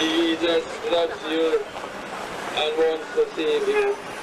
Jesus loves you and wants to save you.